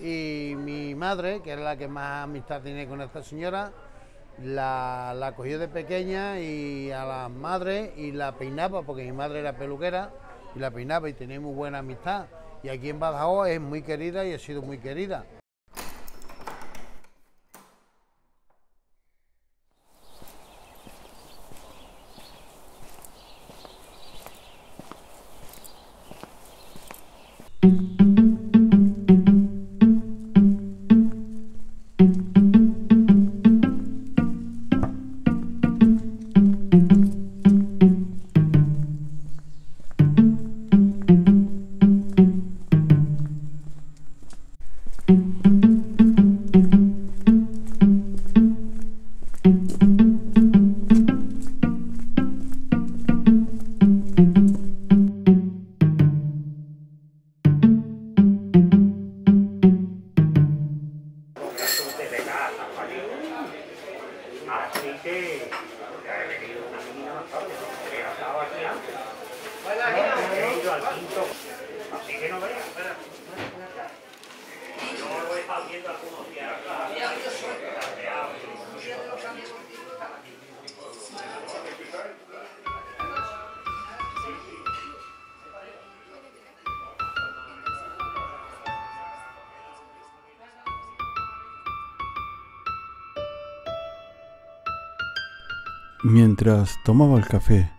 y mi madre, que es la que más amistad tiene con esta señora, la, la cogió de pequeña y a la madre y la peinaba, porque mi madre era peluquera y la peinaba y tenía muy buena amistad. Y aquí en Badajoz es muy querida y ha sido muy querida. Así que he venido una niña más tarde, que ha estado aquí antes. He ido al quinto, Mientras tomaba el café,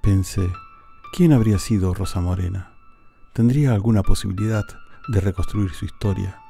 pensé, ¿quién habría sido Rosa Morena? ¿Tendría alguna posibilidad de reconstruir su historia?